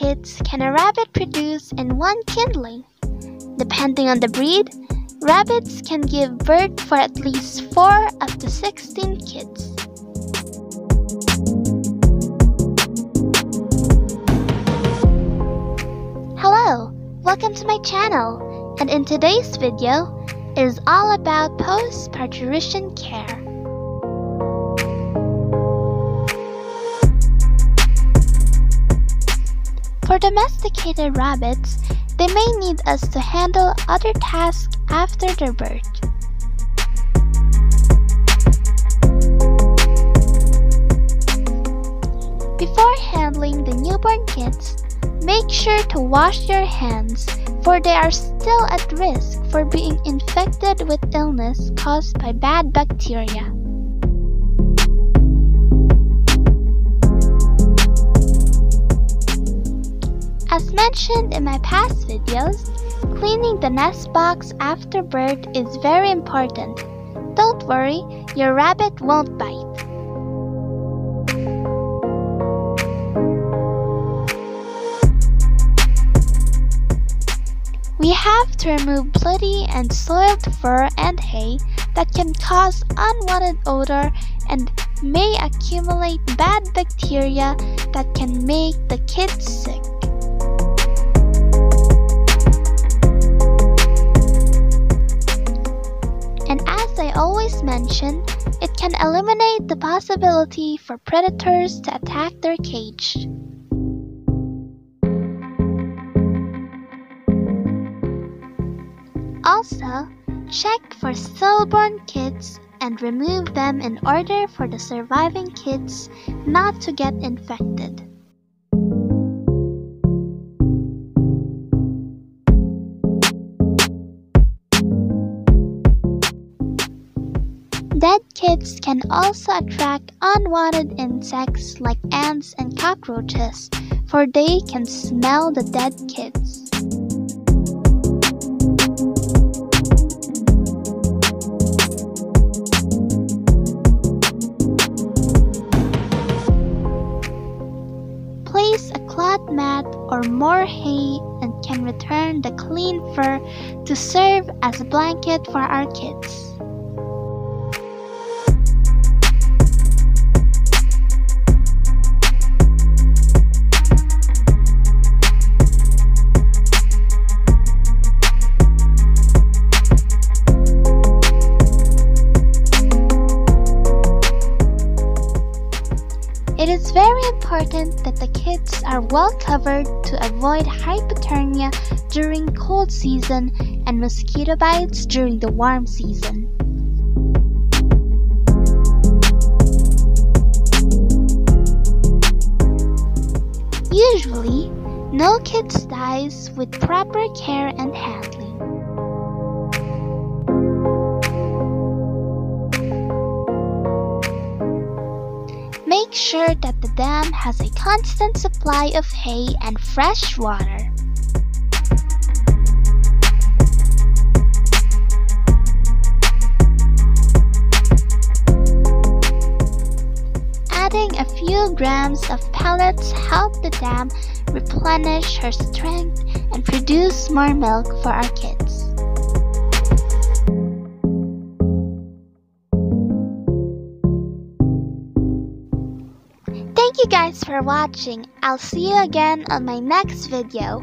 rabbits can a rabbit produce in one kindling? Depending on the breed, rabbits can give birth for at least 4 up to 16 kids. Hello, welcome to my channel, and in today's video is all about post-parturition care. For domesticated rabbits, they may need us to handle other tasks after their birth. Before handling the newborn kids, make sure to wash your hands for they are still at risk for being infected with illness caused by bad bacteria. As mentioned in my past videos, cleaning the nest box after birth is very important. Don't worry, your rabbit won't bite. We have to remove bloody and soiled fur and hay that can cause unwanted odor and may accumulate bad bacteria that can make the kids sick. It can eliminate the possibility for predators to attack their cage. Also, check for stillborn kids and remove them in order for the surviving kids not to get infected. Dead kids can also attract unwanted insects like ants and cockroaches, for they can smell the dead kids. Place a cloth mat or more hay and can return the clean fur to serve as a blanket for our kids. Very important that the kids are well covered to avoid hypothermia during cold season and mosquito bites during the warm season. Usually, no kids dies with proper care and handling. Make sure that the dam has a constant supply of hay and fresh water. Adding a few grams of pellets help the dam replenish her strength and produce more milk for our kids. Thank you guys for watching. I'll see you again on my next video.